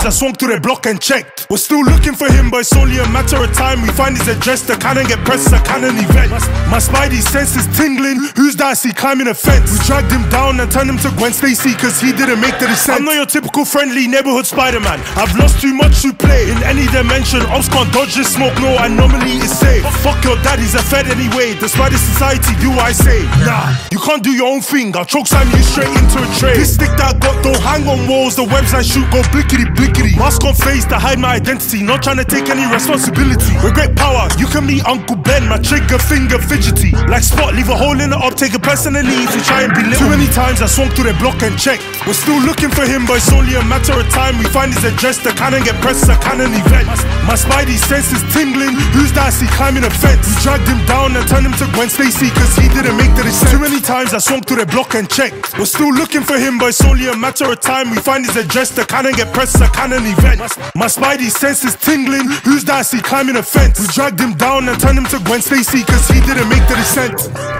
I swung through the block and checked. We're still looking for him, but it's only a matter of time. We find his address, the cannon get pressed, the canon event. My, spidey sense is tingling. Who's that? I see climbing a fence. We dragged him down and turned him to Gwen Stacy, cause he didn't make the descent. I'm not your typical friendly neighborhood Spider Man. I've lost too much to play. In any dimension, Ops can't dodge this smoke, no anomaly is safe. Fuck your dad, he's a fed anyway. The Spider Society, do I say? Nah, you can't do your own thing. I'll choke slam you straight into a tray. This stick that I got don't hang on walls. The webs I shoot go blickety blickety. Mask on face to hide my identity. Not trying to take any responsibility. With great power, you can meet Uncle Ben. My trigger finger fidgety. Like Spot, leave a hole in the up, take it personally if you try and be little. Too many times I swung through the block and checked. We're still looking for him, but it's only a matter of time. We find his address, the cannon get pressed, the canon event. My spidey sense is tingling. Who's that? I see climbing a fence. We dragged him down and turned him to Gwen Stacy, cause he didn't make the descent. Too many times I swung through the block and checked. We're still looking for him, but it's only a matter of time. We find his address, the cannon get pressed, the canon event. My spidey sense is tingling. Who's that? I see climbing a fence. We dragged him down and turned him to Gwen Stacy, cause he didn't make the descent.